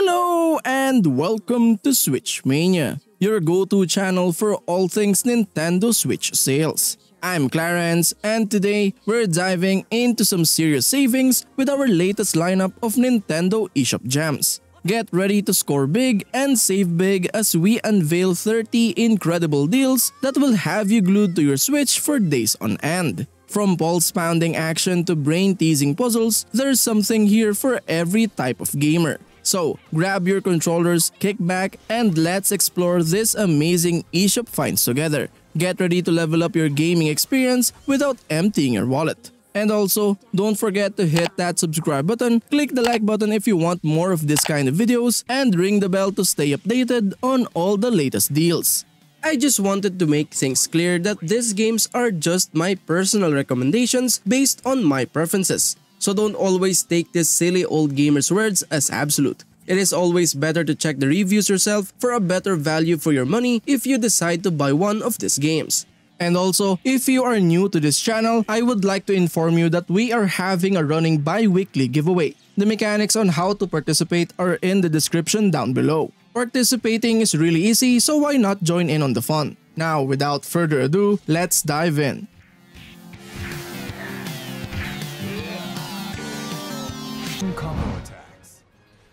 Hello and welcome to Switch Mania, your go-to channel for all things Nintendo Switch sales. I'm Clarence and today we're diving into some serious savings with our latest lineup of Nintendo eShop gems. Get ready to score big and save big as we unveil 30 incredible deals that will have you glued to your Switch for days on end. From pulse-pounding action to brain-teasing puzzles, there's something here for every type of gamer. So, grab your controllers, kick back, and let's explore this amazing eShop finds together. Get ready to level up your gaming experience without emptying your wallet. And also, don't forget to hit that subscribe button, click the like button if you want more of this kind of videos, and ring the bell to stay updated on all the latest deals. I just wanted to make things clear that these games are just my personal recommendations based on my preferences. So don't always take these silly old gamers words as absolute. It is always better to check the reviews yourself for a better value for your money if you decide to buy one of these games. And also, if you are new to this channel, I would like to inform you that we are having a running bi-weekly giveaway. The mechanics on how to participate are in the description down below. Participating is really easy so why not join in on the fun? Now without further ado, let's dive in.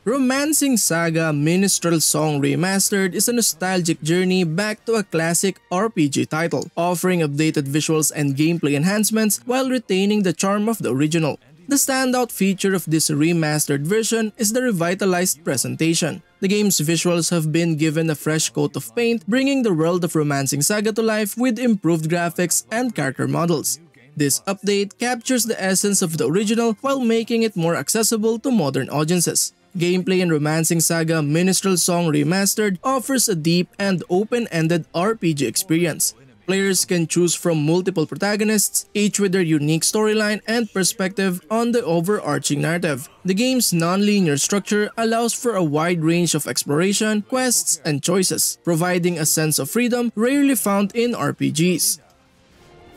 Romancing Saga Minstrel Song Remastered is a nostalgic journey back to a classic RPG title, offering updated visuals and gameplay enhancements while retaining the charm of the original. The standout feature of this remastered version is the revitalized presentation. The game's visuals have been given a fresh coat of paint, bringing the world of Romancing Saga to life with improved graphics and character models. This update captures the essence of the original while making it more accessible to modern audiences. Gameplay in Romancing Saga Minstrel Song Remastered offers a deep and open-ended RPG experience. Players can choose from multiple protagonists, each with their unique storyline and perspective on the overarching narrative. The game's non-linear structure allows for a wide range of exploration, quests, and choices, providing a sense of freedom rarely found in RPGs.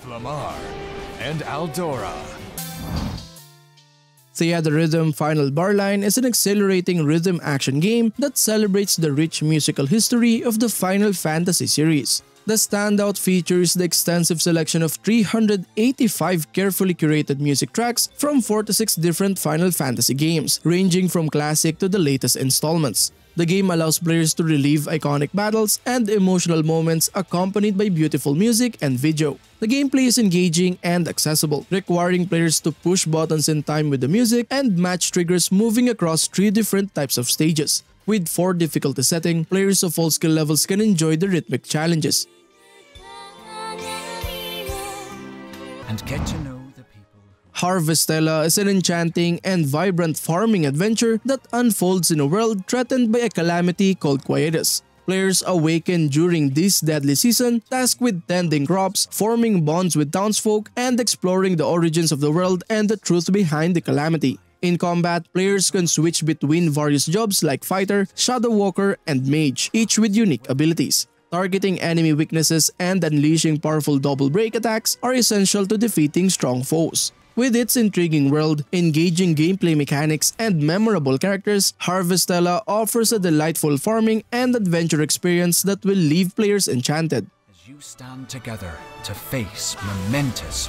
Flamar and Aldora. Theatrhythm Final Bar Line is an exhilarating rhythm action game that celebrates the rich musical history of the Final Fantasy series. The standout feature is the extensive selection of 385 carefully curated music tracks from 4 to 6 different Final Fantasy games, ranging from classic to the latest installments. The game allows players to relive iconic battles and emotional moments accompanied by beautiful music and video. The gameplay is engaging and accessible, requiring players to push buttons in time with the music and match triggers moving across three different types of stages. With 4 difficulty setting, players of all skill levels can enjoy the rhythmic challenges. And get to know the people. Harvestella is an enchanting and vibrant farming adventure that unfolds in a world threatened by a calamity called Quietus. Players awaken during this deadly season, tasked with tending crops, forming bonds with townsfolk, and exploring the origins of the world and the truth behind the calamity. In combat, players can switch between various jobs like Fighter, Shadow Walker, and Mage, each with unique abilities. Targeting enemy weaknesses and unleashing powerful double break attacks are essential to defeating strong foes. With its intriguing world, engaging gameplay mechanics, and memorable characters, Harvestella offers a delightful farming and adventure experience that will leave players enchanted. As you stand together to face momentous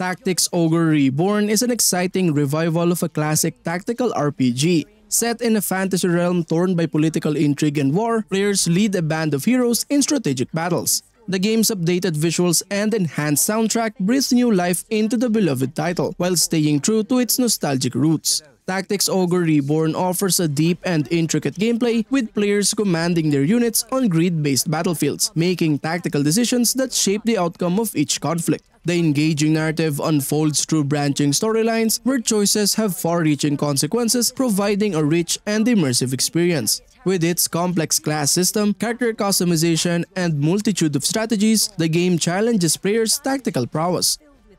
Tactics Ogre Reborn is an exciting revival of a classic tactical RPG. Set in a fantasy realm torn by political intrigue and war, players lead a band of heroes in strategic battles. The game's updated visuals and enhanced soundtrack breathe new life into the beloved title, while staying true to its nostalgic roots. Tactics Ogre Reborn offers a deep and intricate gameplay with players commanding their units on grid-based battlefields, making tactical decisions that shape the outcome of each conflict. The engaging narrative unfolds through branching storylines where choices have far-reaching consequences, providing a rich and immersive experience. With its complex class system, character customization, and multitude of strategies, the game challenges players' tactical prowess.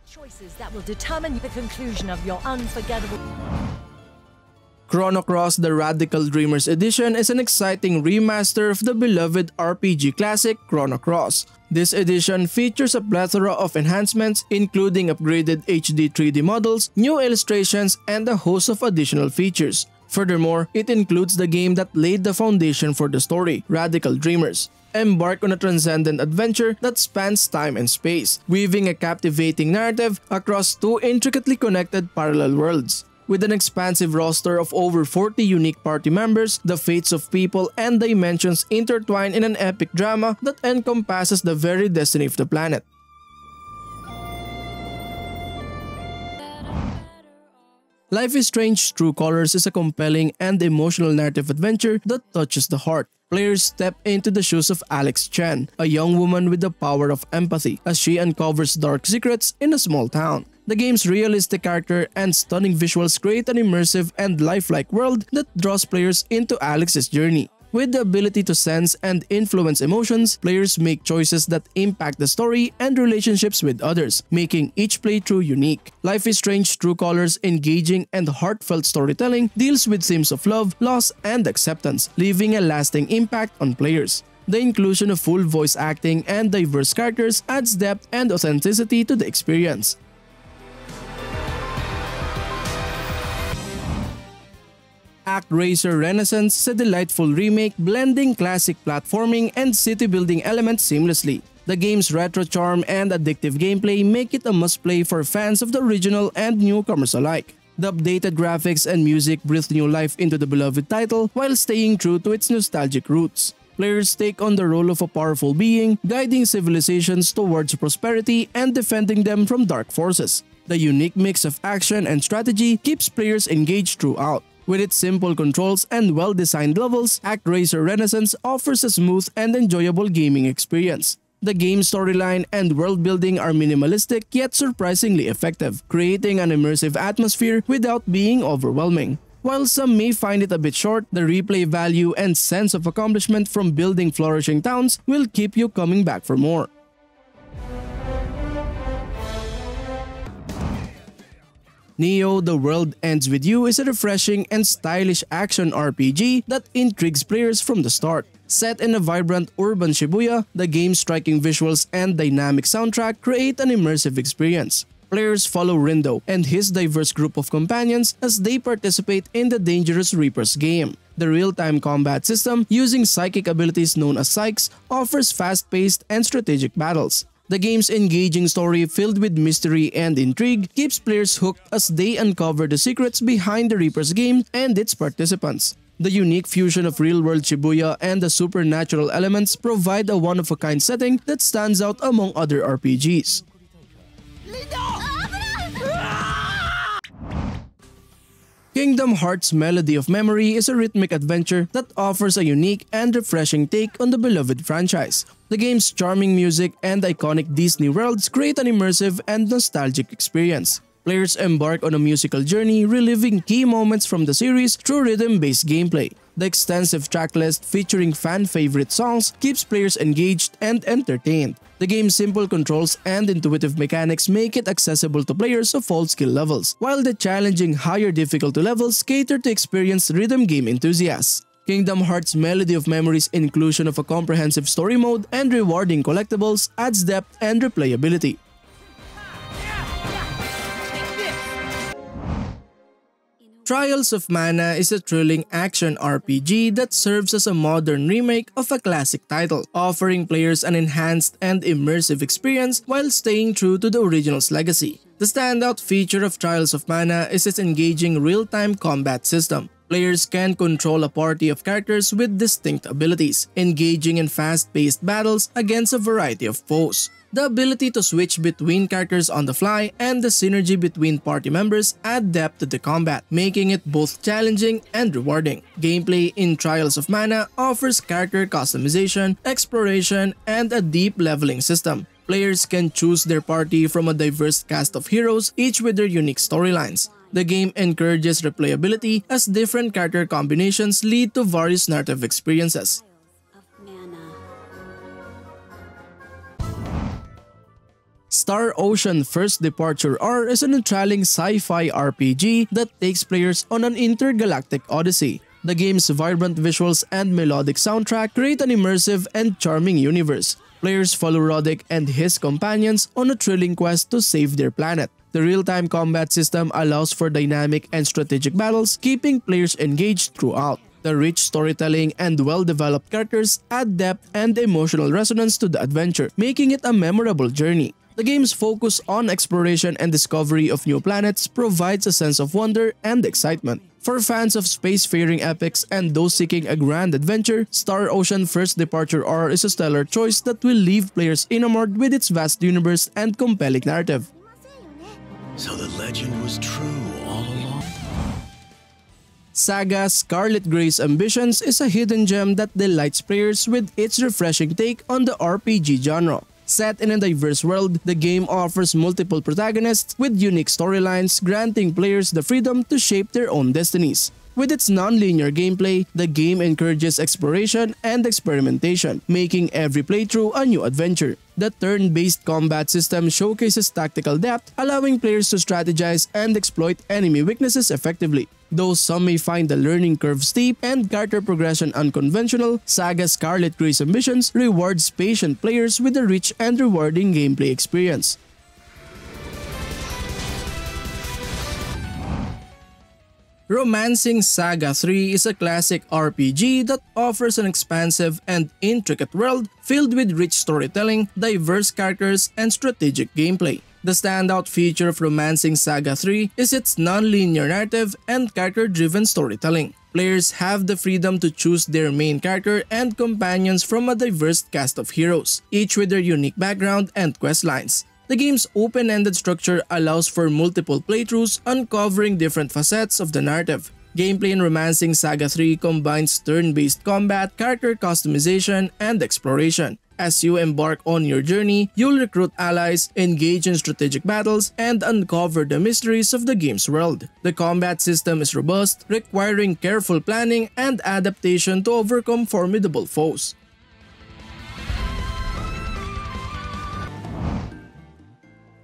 choices that will determine the conclusion of your unforgettable. Chrono Cross The Radical Dreamers Edition is an exciting remaster of the beloved RPG classic Chrono Cross. This edition features a plethora of enhancements including upgraded HD 3D models, new illustrations, and a host of additional features. Furthermore, it includes the game that laid the foundation for the story, Radical Dreamers. Embark on a transcendent adventure that spans time and space, weaving a captivating narrative across two intricately connected parallel worlds. With an expansive roster of over 40 unique party members, the fates of people and dimensions intertwine in an epic drama that encompasses the very destiny of the planet. Life is Strange True Colors is a compelling and emotional narrative adventure that touches the heart. Players step into the shoes of Alex Chen, a young woman with the power of empathy, as she uncovers dark secrets in a small town. The game's realistic character and stunning visuals create an immersive and lifelike world that draws players into Alex's journey. With the ability to sense and influence emotions, players make choices that impact the story and relationships with others, making each playthrough unique. Life is Strange True Colors' engaging and heartfelt storytelling deals with themes of love, loss, and acceptance, leaving a lasting impact on players. The inclusion of full voice acting and diverse characters adds depth and authenticity to the experience. ActRaiser Renaissance is a delightful remake blending classic platforming and city building elements seamlessly. The game's retro charm and addictive gameplay make it a must-play for fans of the original and newcomers alike. The updated graphics and music breathe new life into the beloved title while staying true to its nostalgic roots. Players take on the role of a powerful being, guiding civilizations towards prosperity and defending them from dark forces. The unique mix of action and strategy keeps players engaged throughout. With its simple controls and well-designed levels, ActRaiser Renaissance offers a smooth and enjoyable gaming experience. The game's storyline and world building are minimalistic yet surprisingly effective, creating an immersive atmosphere without being overwhelming. While some may find it a bit short, the replay value and sense of accomplishment from building flourishing towns will keep you coming back for more. Neo The World Ends With You is a refreshing and stylish action RPG that intrigues players from the start. Set in a vibrant urban Shibuya, the game's striking visuals and dynamic soundtrack create an immersive experience. Players follow Rindo and his diverse group of companions as they participate in the Dangerous Reapers game. The real-time combat system, using psychic abilities known as psyches, offers fast-paced and strategic battles. The game's engaging story filled with mystery and intrigue keeps players hooked as they uncover the secrets behind the Reaper's game and its participants. The unique fusion of real-world Shibuya and the supernatural elements provide a one-of-a-kind setting that stands out among other RPGs. Kingdom Hearts Melody of Memory is a rhythmic adventure that offers a unique and refreshing take on the beloved franchise. The game's charming music and iconic Disney worlds create an immersive and nostalgic experience. Players embark on a musical journey reliving key moments from the series through rhythm-based gameplay. The extensive tracklist featuring fan-favorite songs keeps players engaged and entertained. The game's simple controls and intuitive mechanics make it accessible to players of all skill levels, while the challenging higher difficulty levels cater to experienced rhythm game enthusiasts. Kingdom Hearts Melody of Memories' inclusion of a comprehensive story mode and rewarding collectibles adds depth and replayability. Trials of Mana is a thrilling action RPG that serves as a modern remake of a classic title, offering players an enhanced and immersive experience while staying true to the original's legacy. The standout feature of Trials of Mana is its engaging real-time combat system. Players can control a party of characters with distinct abilities, engaging in fast-paced battles against a variety of foes. The ability to switch between characters on the fly and the synergy between party members add depth to the combat, making it both challenging and rewarding. Gameplay in Trials of Mana offers character customization, exploration, and a deep leveling system. Players can choose their party from a diverse cast of heroes, each with their unique storylines. The game encourages replayability as different character combinations lead to various narrative experiences. Star Ocean First Departure R is an enthralling sci-fi RPG that takes players on an intergalactic odyssey. The game's vibrant visuals and melodic soundtrack create an immersive and charming universe. Players follow Roddick and his companions on a thrilling quest to save their planet. The real-time combat system allows for dynamic and strategic battles, keeping players engaged throughout. The rich storytelling and well-developed characters add depth and emotional resonance to the adventure, making it a memorable journey. The game's focus on exploration and discovery of new planets provides a sense of wonder and excitement. For fans of spacefaring epics and those seeking a grand adventure, Star Ocean First Departure R is a stellar choice that will leave players enamored with its vast universe and compelling narrative. So the legend was true all along. Saga Scarlet Grace Ambitions is a hidden gem that delights players with its refreshing take on the RPG genre. Set in a diverse world, the game offers multiple protagonists with unique storylines, granting players the freedom to shape their own destinies. With its non-linear gameplay, the game encourages exploration and experimentation, making every playthrough a new adventure. The turn-based combat system showcases tactical depth, allowing players to strategize and exploit enemy weaknesses effectively. Though some may find the learning curve steep and character progression unconventional, Saga Scarlet Grace Ambitions rewards patient players with a rich and rewarding gameplay experience. Romancing Saga 3 is a classic RPG that offers an expansive and intricate world filled with rich storytelling, diverse characters, and strategic gameplay. The standout feature of Romancing Saga 3 is its non-linear narrative and character-driven storytelling. Players have the freedom to choose their main character and companions from a diverse cast of heroes, each with their unique background and quest lines. The game's open-ended structure allows for multiple playthroughs uncovering different facets of the narrative. Gameplay in Romancing Saga 3 combines turn-based combat, character customization, and exploration. As you embark on your journey, you'll recruit allies, engage in strategic battles, and uncover the mysteries of the game's world. The combat system is robust, requiring careful planning and adaptation to overcome formidable foes.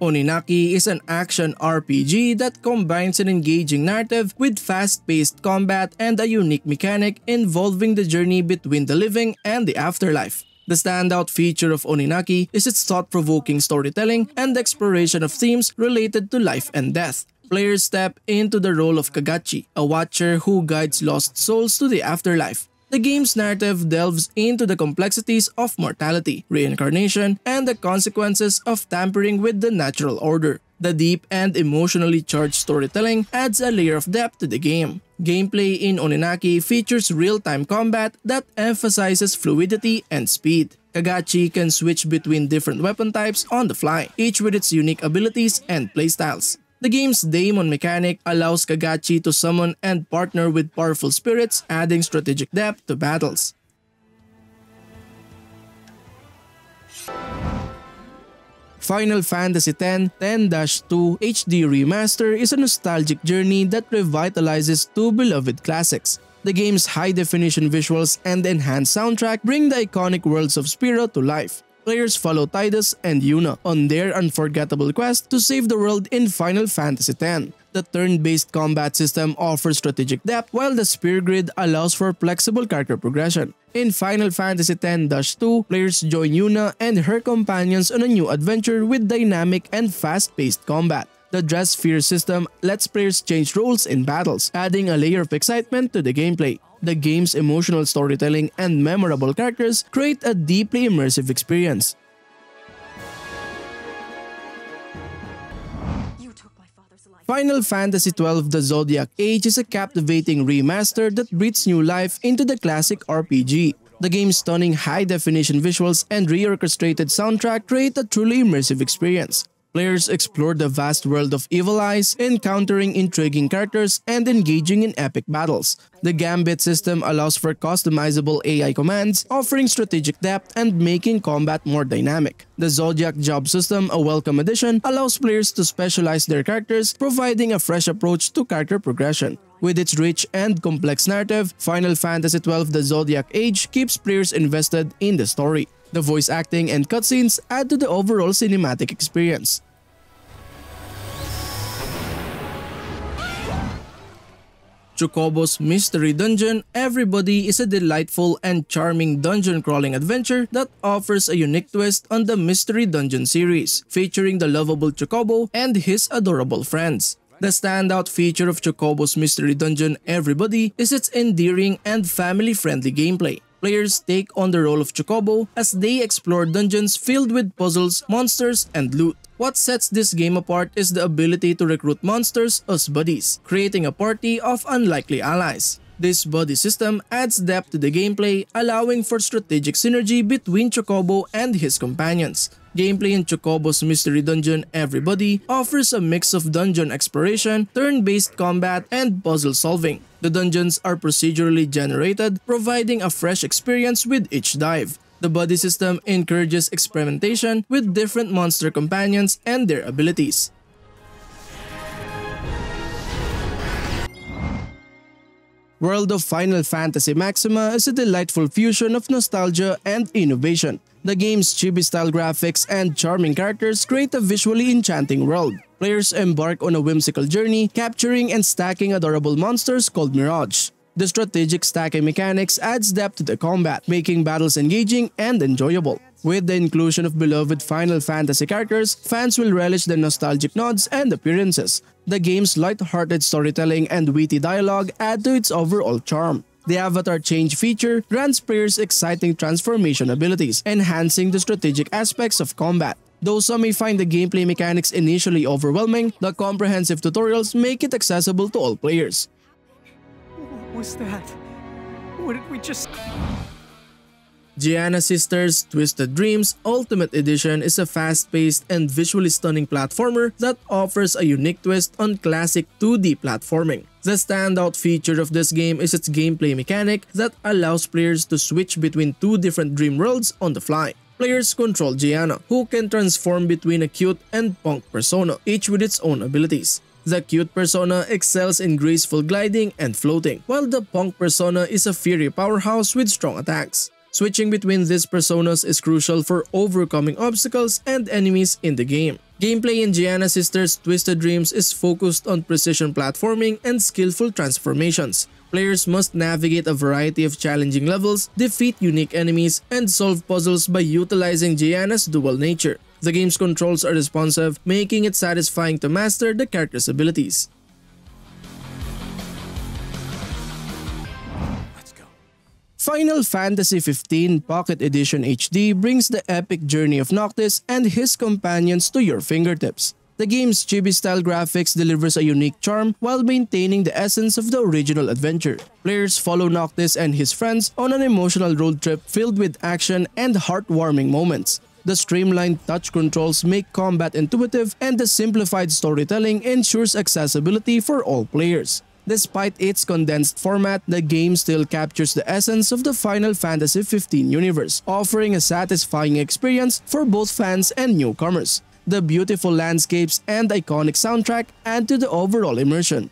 Oninaki is an action RPG that combines an engaging narrative with fast-paced combat and a unique mechanic involving the journey between the living and the afterlife. The standout feature of Oninaki is its thought-provoking storytelling and exploration of themes related to life and death. Players step into the role of Kagachi, a watcher who guides lost souls to the afterlife. The game's narrative delves into the complexities of mortality, reincarnation, and the consequences of tampering with the natural order. The deep and emotionally charged storytelling adds a layer of depth to the game. Gameplay in Oninaki features real-time combat that emphasizes fluidity and speed. Kagachi can switch between different weapon types on the fly, each with its unique abilities and playstyles. The game's Daemon mechanic allows Kagachi to summon and partner with powerful spirits, adding strategic depth to battles. Final Fantasy X 10-2 HD Remaster is a nostalgic journey that revitalizes two beloved classics. The game's high-definition visuals and enhanced soundtrack bring the iconic worlds of Spira to life players follow Tidus and Yuna on their unforgettable quest to save the world in Final Fantasy X. The turn-based combat system offers strategic depth while the Sphere Grid allows for flexible character progression. In Final Fantasy X-2, players join Yuna and her companions on a new adventure with dynamic and fast-paced combat. The Dress Sphere system lets players change roles in battles, adding a layer of excitement to the gameplay. The game's emotional storytelling and memorable characters create a deeply immersive experience. Final Fantasy XII The Zodiac Age is a captivating remaster that breathes new life into the classic RPG. The game's stunning high-definition visuals and re-orchestrated soundtrack create a truly immersive experience. Players explore the vast world of Ivalice, encountering intriguing characters and engaging in epic battles. The Gambit system allows for customizable AI commands, offering strategic depth and making combat more dynamic. The Zodiac Job system, a welcome addition, allows players to specialize their characters, providing a fresh approach to character progression. With its rich and complex narrative, Final Fantasy XII The Zodiac Age keeps players invested in the story. The voice acting and cutscenes add to the overall cinematic experience. Chocobo's Mystery Dungeon, Everybody is a delightful and charming dungeon crawling adventure that offers a unique twist on the Mystery Dungeon series, featuring the lovable Chocobo and his adorable friends. The standout feature of Chocobo's Mystery Dungeon Everybody is its endearing and family-friendly gameplay. Players take on the role of Chocobo as they explore dungeons filled with puzzles, monsters, and loot. What sets this game apart is the ability to recruit monsters as buddies, creating a party of unlikely allies. This buddy system adds depth to the gameplay, allowing for strategic synergy between Chocobo and his companions. Gameplay in Chocobo's Mystery Dungeon Everybody offers a mix of dungeon exploration, turn-based combat, and puzzle solving. The dungeons are procedurally generated, providing a fresh experience with each dive. The buddy system encourages experimentation with different monster companions and their abilities. World of Final Fantasy Maxima is a delightful fusion of nostalgia and innovation. The game's chibi-style graphics and charming characters create a visually enchanting world. Players embark on a whimsical journey, capturing and stacking adorable monsters called Mirage. The strategic stacking mechanics adds depth to the combat, making battles engaging and enjoyable. With the inclusion of beloved Final Fantasy characters, fans will relish the nostalgic nods and appearances. The game's light-hearted storytelling and witty dialogue add to its overall charm. The Avatar Change feature grants players exciting transformation abilities, enhancing the strategic aspects of combat. Though some may find the gameplay mechanics initially overwhelming, the comprehensive tutorials make it accessible to all players. What was that? What did we just... Giana Sisters Twisted Dreams Ultimate Edition is a fast-paced and visually stunning platformer that offers a unique twist on classic 2D platforming. The standout feature of this game is its gameplay mechanic that allows players to switch between two different dream worlds on the fly. Players control Giana, who can transform between a cute and punk persona, each with its own abilities. The cute persona excels in graceful gliding and floating, while the punk persona is a fiery powerhouse with strong attacks. Switching between these personas is crucial for overcoming obstacles and enemies in the game. Gameplay in Giana Sisters Twisted Dreams is focused on precision platforming and skillful transformations. Players must navigate a variety of challenging levels, defeat unique enemies, and solve puzzles by utilizing Giana's dual nature. The game's controls are responsive, making it satisfying to master the character's abilities. Final Fantasy XV Pocket Edition HD brings the epic journey of Noctis and his companions to your fingertips. The game's chibi-style graphics delivers a unique charm while maintaining the essence of the original adventure. Players follow Noctis and his friends on an emotional road trip filled with action and heartwarming moments. The streamlined touch controls make combat intuitive and the simplified storytelling ensures accessibility for all players. Despite its condensed format, the game still captures the essence of the Final Fantasy XV universe, offering a satisfying experience for both fans and newcomers. The beautiful landscapes and iconic soundtrack add to the overall immersion.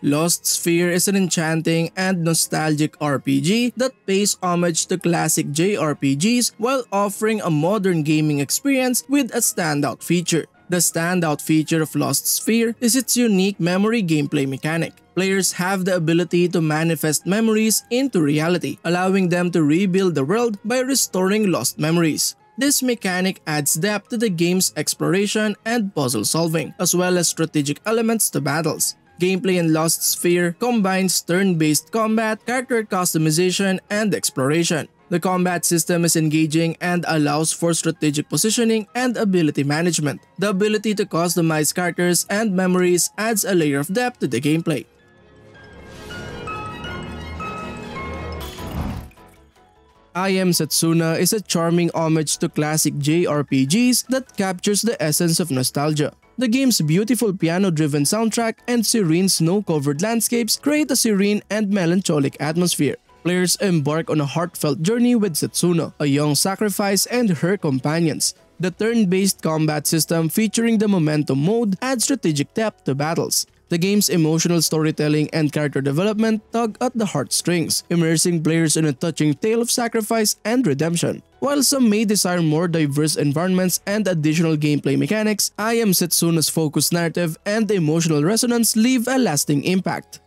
Lost Sphere is an enchanting and nostalgic RPG that pays homage to classic JRPGs while offering a modern gaming experience with a standout feature. The standout feature of Lost Sphere is its unique memory gameplay mechanic. Players have the ability to manifest memories into reality, allowing them to rebuild the world by restoring lost memories. This mechanic adds depth to the game's exploration and puzzle solving, as well as strategic elements to battles. Gameplay in Lost Sphere combines turn-based combat, character customization, and exploration. The combat system is engaging and allows for strategic positioning and ability management. The ability to customize characters and memories adds a layer of depth to the gameplay. I Am Setsuna is a charming homage to classic JRPGs that captures the essence of nostalgia. The game's beautiful piano-driven soundtrack and serene snow-covered landscapes create a serene and melancholic atmosphere. Players embark on a heartfelt journey with Setsuna, a young sacrifice and her companions. The turn-based combat system featuring the momentum mode adds strategic depth to battles. The game's emotional storytelling and character development tug at the heartstrings, immersing players in a touching tale of sacrifice and redemption. While some may desire more diverse environments and additional gameplay mechanics, I Am Setsuna's focused narrative and emotional resonance leave a lasting impact.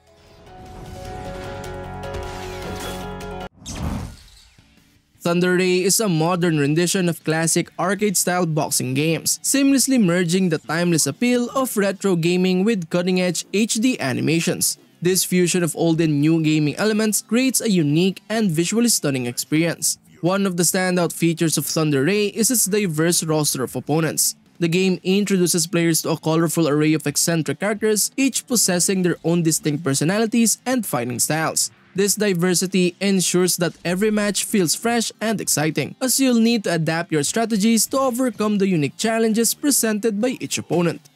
Thunder Ray is a modern rendition of classic arcade-style boxing games, seamlessly merging the timeless appeal of retro gaming with cutting-edge HD animations. This fusion of old and new gaming elements creates a unique and visually stunning experience. One of the standout features of Thunder Ray is its diverse roster of opponents. The game introduces players to a colorful array of eccentric characters, each possessing their own distinct personalities and fighting styles. This diversity ensures that every match feels fresh and exciting, as you'll need to adapt your strategies to overcome the unique challenges presented by each opponent.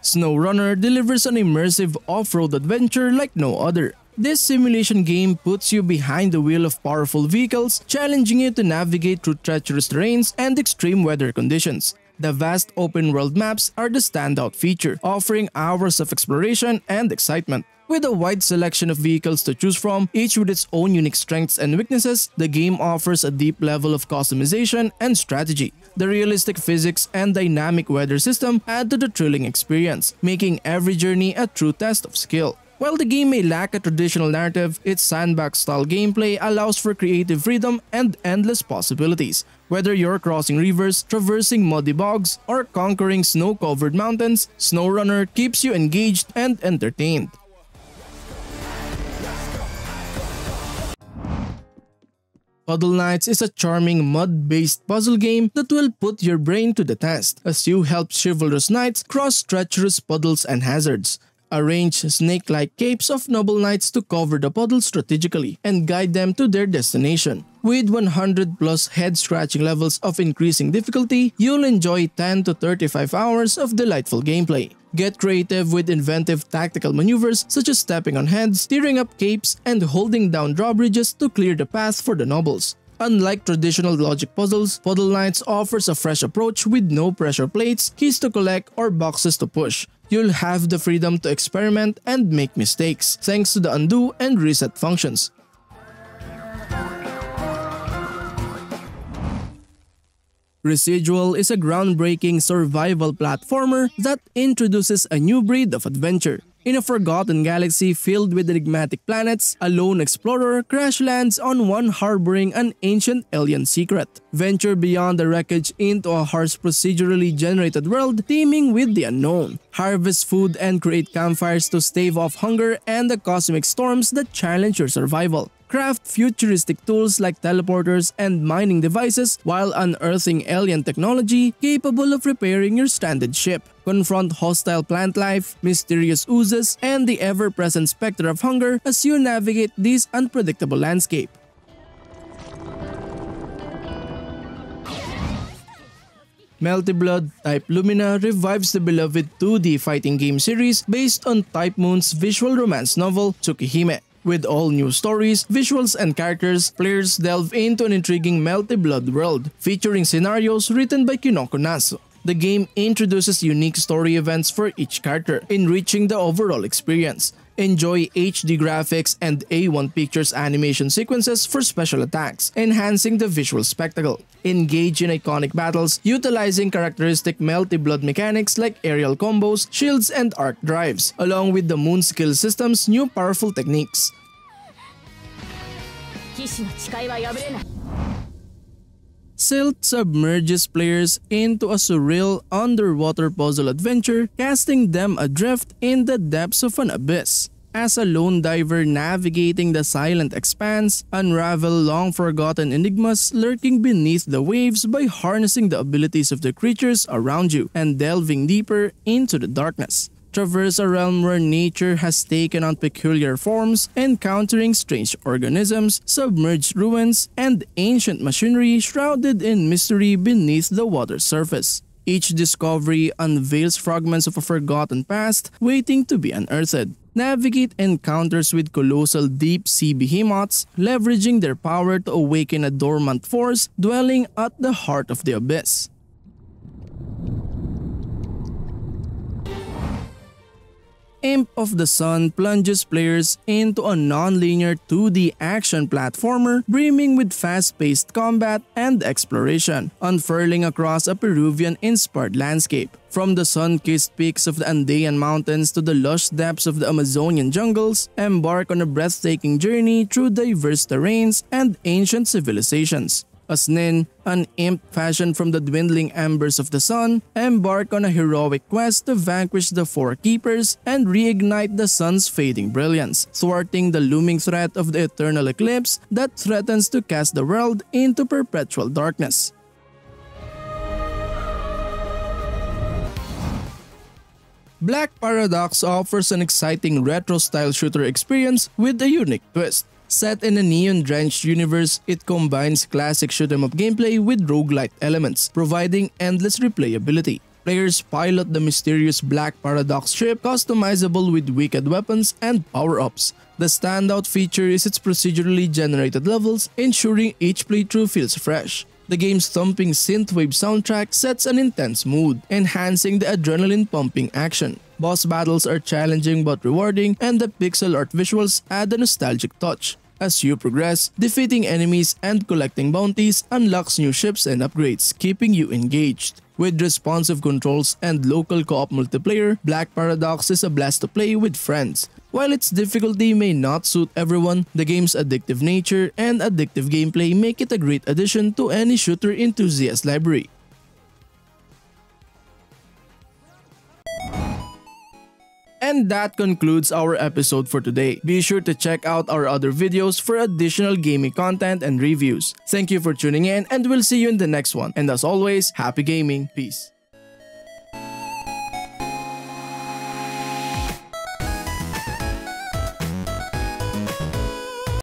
SnowRunner delivers an immersive off-road adventure like no other. This simulation game puts you behind the wheel of powerful vehicles, challenging you to navigate through treacherous terrains and extreme weather conditions. The vast open world maps are the standout feature, offering hours of exploration and excitement. With a wide selection of vehicles to choose from, each with its own unique strengths and weaknesses, the game offers a deep level of customization and strategy. The realistic physics and dynamic weather system add to the thrilling experience, making every journey a true test of skill. While the game may lack a traditional narrative, its sandbox-style gameplay allows for creative freedom and endless possibilities. Whether you're crossing rivers, traversing muddy bogs, or conquering snow-covered mountains, SnowRunner keeps you engaged and entertained. Puddle Knights is a charming mud-based puzzle game that will put your brain to the test as you help chivalrous knights cross treacherous puddles and hazards. Arrange snake-like capes of noble knights to cover the puddle strategically and guide them to their destination. With 100 plus head-scratching levels of increasing difficulty, you'll enjoy 10 to 35 hours of delightful gameplay. Get creative with inventive tactical maneuvers such as stepping on heads, steering up capes, and holding down drawbridges to clear the path for the nobles. Unlike traditional logic puzzles, Puddle Knights offers a fresh approach with no pressure plates, keys to collect, or boxes to push. You'll have the freedom to experiment and make mistakes thanks to the undo and reset functions. Residual is a groundbreaking survival platformer that introduces a new breed of adventure. In a forgotten galaxy filled with enigmatic planets, a lone explorer crash lands on one harboring an ancient alien secret. Venture beyond the wreckage into a harsh procedurally generated world teeming with the unknown. Harvest food and create campfires to stave off hunger and the cosmic storms that challenge your survival craft futuristic tools like teleporters and mining devices while unearthing alien technology capable of repairing your stranded ship. Confront hostile plant life, mysterious oozes, and the ever-present specter of hunger as you navigate this unpredictable landscape. Melty Blood Type Lumina revives the beloved 2D fighting game series based on Type Moon's visual romance novel Tsukihime. With all new stories, visuals, and characters, players delve into an intriguing Melty Blood world, featuring scenarios written by Kinoko Nasu. The game introduces unique story events for each character, enriching the overall experience. Enjoy HD graphics and A1 Pictures animation sequences for special attacks, enhancing the visual spectacle. Engage in iconic battles utilizing characteristic melty blood mechanics like aerial combos, shields, and arc drives, along with the Moon skill system's new powerful techniques. Silt submerges players into a surreal underwater puzzle adventure, casting them adrift in the depths of an abyss. As a lone diver navigating the silent expanse, unravel long-forgotten enigmas lurking beneath the waves by harnessing the abilities of the creatures around you and delving deeper into the darkness traverse a realm where nature has taken on peculiar forms, encountering strange organisms, submerged ruins, and ancient machinery shrouded in mystery beneath the water surface. Each discovery unveils fragments of a forgotten past waiting to be unearthed. Navigate encounters with colossal deep sea behemoths, leveraging their power to awaken a dormant force dwelling at the heart of the abyss. Imp of the Sun plunges players into a non-linear 2D action platformer brimming with fast-paced combat and exploration, unfurling across a Peruvian-inspired landscape. From the sun-kissed peaks of the Andean mountains to the lush depths of the Amazonian jungles, embark on a breathtaking journey through diverse terrains and ancient civilizations. As Nin, an imp fashioned from the dwindling embers of the sun, embark on a heroic quest to vanquish the Four Keepers and reignite the sun's fading brilliance, thwarting the looming threat of the eternal eclipse that threatens to cast the world into perpetual darkness. Black Paradox offers an exciting retro-style shooter experience with a unique twist. Set in a neon-drenched universe, it combines classic shoot 'em up gameplay with roguelite elements, providing endless replayability. Players pilot the mysterious Black Paradox ship, customizable with wicked weapons and power-ups. The standout feature is its procedurally generated levels, ensuring each playthrough feels fresh. The game's thumping synthwave soundtrack sets an intense mood, enhancing the adrenaline-pumping action. Boss battles are challenging but rewarding and the pixel art visuals add a nostalgic touch. As you progress, defeating enemies and collecting bounties unlocks new ships and upgrades, keeping you engaged. With responsive controls and local co-op multiplayer, Black Paradox is a blast to play with friends. While its difficulty may not suit everyone, the game's addictive nature and addictive gameplay make it a great addition to any shooter enthusiast library. And that concludes our episode for today. Be sure to check out our other videos for additional gaming content and reviews. Thank you for tuning in and we'll see you in the next one. And as always, happy gaming. Peace.